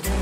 today.